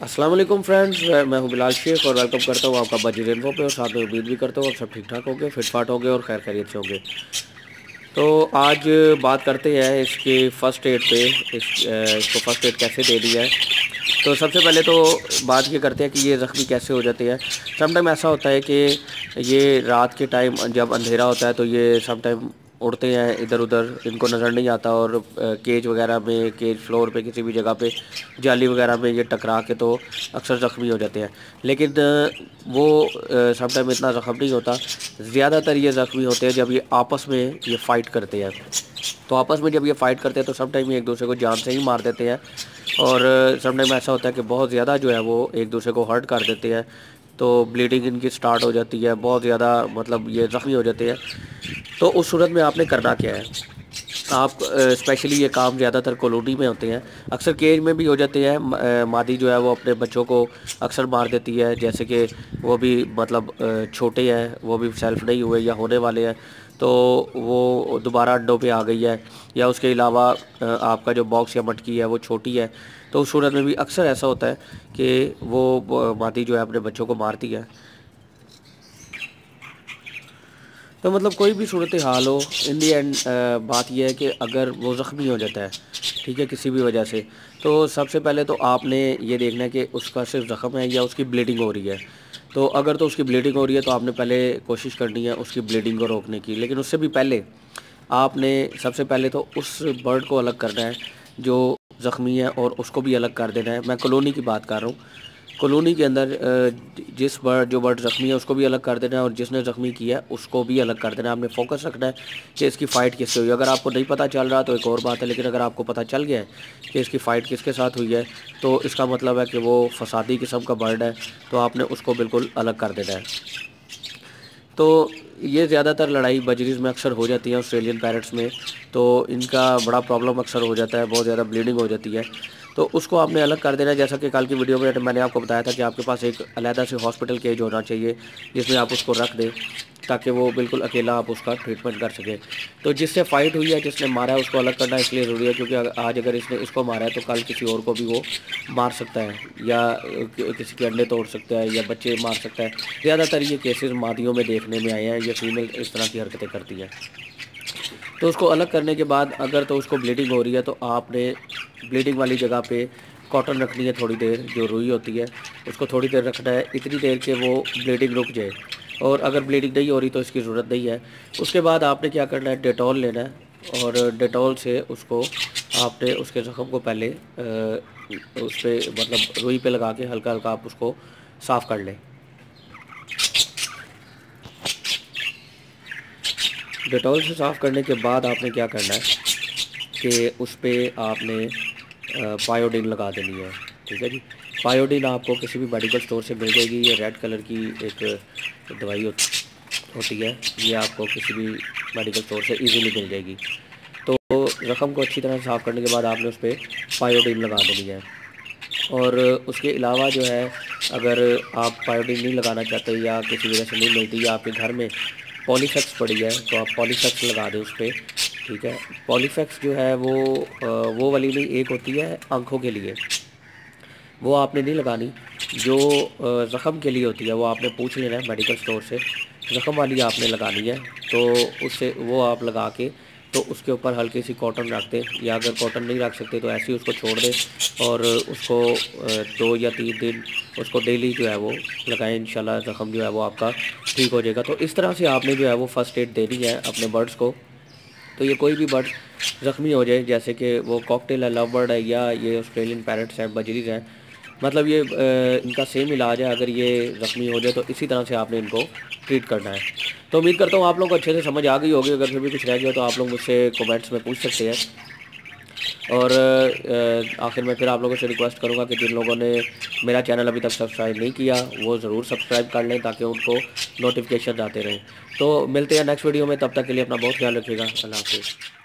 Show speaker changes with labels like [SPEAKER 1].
[SPEAKER 1] वालेकुम फ्रेंड्स मैं हूँ बिलाल शेख और वेलकम करता हूँ आपका बजीर इन्फो पे और साथ में उम्मीद भी करता हूँ आप सब ठीक ठाक होंगे फिट फाट होंगे और खैर खैरियत से होंगे। तो आज बात करते हैं इसके फ़र्स्ट एड पे इस, इसको फ़र्स्ट एड कैसे दे दिया है। तो सबसे पहले तो बात ये करते हैं कि ये ज़ख्मी कैसे हो जाते हैं। समटाइम ऐसा होता है कि ये रात के टाइम जब अंधेरा होता है तो ये समटाइम उड़ते हैं इधर उधर, इनको नज़र नहीं आता और केज वगैरह में केज फ्लोर पे किसी भी जगह पे जाली वगैरह में ये टकरा के तो अक्सर ज़ख्मी हो जाते हैं। लेकिन वो समटाइम इतना ज़ख्म नहीं होता। ज़्यादातर ये ज़ख्मी होते हैं जब ये आपस में ये फ़ाइट करते हैं। तो आपस में जब ये फ़ाइट करते हैं तो समटाइम एक दूसरे को जान से ही मार देते हैं। और समटाइम ऐसा होता है कि बहुत ज़्यादा जो है वो एक दूसरे को हर्ट कर देते हैं। तो ब्लीडिंग इनकी स्टार्ट हो जाती है, बहुत ज़्यादा मतलब ये ज़ख्मी हो जाते हैं। तो उस सूरत में आपने करना क्या है? आप स्पेशली ये काम ज़्यादातर कॉलोनी में होते हैं। अक्सर केज में भी हो जाते हैं। मादी जो है वो अपने बच्चों को अक्सर मार देती है। जैसे कि वो भी मतलब छोटे हैं, वो भी सेल्फ नहीं हुए या होने वाले हैं तो वो दोबारा अड्डों पे आ गई है। या उसके अलावा आपका जो बॉक्स या मटकी है वो छोटी है। तो उस सूरत में भी अक्सर ऐसा होता है कि वो मादी जो है अपने बच्चों को मारती है। तो मतलब कोई भी सूरत हाल हो इन दी एंड बात यह है कि अगर वो ज़ख्मी हो जाता है, ठीक है, किसी भी वजह से तो सबसे पहले तो आपने ये देखना है कि उसका सिर्फ़ ज़ख्म है या उसकी ब्लीडिंग हो रही है। तो अगर तो उसकी ब्लीडिंग हो रही है तो आपने पहले कोशिश करनी है उसकी ब्लीडिंग को रोकने की, लेकिन उससे भी पहले आपने सबसे पहले तो उस बर्ड को अलग करना है जो ज़ख्मी है और उसको भी अलग कर देना है। मैं कॉलोनी की बात कर रहा हूँ कॉलोनी के अंदर जिस बर्ड जो बर्ड ज़ख्मी है, उसको भी अलग कर देना है और जिसने ज़ख्मी किया है, उसको भी अलग कर देना है। आपने फोकस रखना है कि इसकी फ़ाइट किससे हुई। अगर आपको नहीं पता चल रहा तो एक और बात है, लेकिन अगर आपको पता चल गया है कि इसकी फ़ाइट किसके साथ हुई है तो इसका मतलब है कि वो फसादी किस्म का बर्ड है तो आपने उसको बिल्कुल अलग कर देना है। तो ये ज़्यादातर लड़ाई बजरीज में अक्सर हो जाती है, ऑस्ट्रेलियन पैरट्स में। तो इनका बड़ा प्रॉब्लम अक्सर हो जाता है, बहुत ज़्यादा ब्लीडिंग हो जाती है। तो उसको आपने अलग कर देना, जैसा कि कल की वीडियो में मैंने आपको बताया था कि आपके पास एक अलहदा से हॉस्पिटल केज होना चाहिए, जिसमें आप उसको रख दें, ताकि वो बिल्कुल अकेला आप उसका ट्रीटमेंट कर सकें। तो जिससे फ़ाइट हुई है, जिसने मारा है, उसको अलग करना इसलिए ज़रूरी है, क्योंकि आज अगर इसने इसको मारा है तो कल किसी और को भी वो मार सकता है, या किसी के अंडे तोड़ सकता है, या बच्चे मार सकता है। ज़्यादातर ये केसेस मादियों में देखने में आए हैं, ये फीमेल इस तरह की हरकतें करती हैं। तो उसको अलग करने के बाद अगर तो उसको ब्लीडिंग हो रही है तो आपने ब्लीडिंग वाली जगह पे कॉटन रखनी है थोड़ी देर, जो रुई होती है, उसको थोड़ी देर रखना है, इतनी देर के वो ब्लीडिंग रुक जाए। और अगर ब्लीडिंग नहीं हो रही तो इसकी ज़रूरत नहीं है। उसके बाद आपने क्या करना है डेटॉल लेना है, और डेटॉल से उसको आपने उसके ज़ख्म को पहले उस पर मतलब रुई पे लगा के हल्का हल्का आप उसको साफ़ कर लें। डेटॉल से साफ़ करने के बाद आपने क्या करना है कि उस पर आपने पायोडीन लगा देनी है, ठीक है जी? पायोडीन आपको किसी भी मेडिकल स्टोर से मिल जाएगी। ये रेड कलर की एक दवाई होती है। ये आपको किसी भी मेडिकल स्टोर से इजीली मिल जाएगी। तो रकम को अच्छी तरह साफ़ करने के बाद आपने उस पर पायोडीन लगा देनी है। और उसके अलावा जो है, अगर आप पायोडीन नहीं लगाना चाहते या किसी वजह से नहीं मिलती या आपके घर में पॉलीफेक्स पड़ी है तो आप पॉलीफेक्स लगा दें उस पर ठीक है? पॉलीफेक्स जो है वो वो वाली नहीं एक होती है आँखों के लिए। वो आपने नहीं लगानी, जो ज़ख़म के लिए होती है, वो आपने पूछ लेना है मेडिकल स्टोर से। ज़ख़म वाली आपने लगानी है तो उससे वो आप लगा के तो उसके ऊपर हल्की सी कॉटन रख दें या अगर कॉटन नहीं रख सकते तो ऐसे ही उसको छोड़ दें और उसको दो या तीन दिन उसको डेली जो है वो लगाएँ इन ज़ख़म जो है वो आपका ठीक हो जाएगा। तो इस तरह से आपने जो है वो फ़र्स्ट एड देनी है अपने बर्ड्स को। तो ये कोई भी बर्ड ज़ख्मी हो जाए, जैसे कि वो कॉकटेल है लव बर्ड है या ये ऑस्ट्रेलियन पैरट्स हैं बजरीज हैं मतलब ये इनका सेम इलाज है, अगर ये ज़ख्मी हो जाए तो इसी तरह से आपने इनको ट्रीट करना है। तो उम्मीद करता हूँ आप लोगों को अच्छे से समझ आ गई होगी, अगर फिर भी कुछ रह गया तो आप लोग मुझसे कमेंट्स में पूछ सकते हैं। और आखिर में फिर आप लोगों से रिक्वेस्ट करूँगा कि जिन लोगों ने मेरा चैनल अभी तक सब्सक्राइब नहीं किया, वो ज़रूर सब्सक्राइब कर लें ताकि उनको नोटिफिकेशन आते रहें। तो मिलते हैं नेक्स्ट वीडियो में, तब तक के लिए अपना बहुत ख्याल रखिएगा। अल्लाह हाफिज़।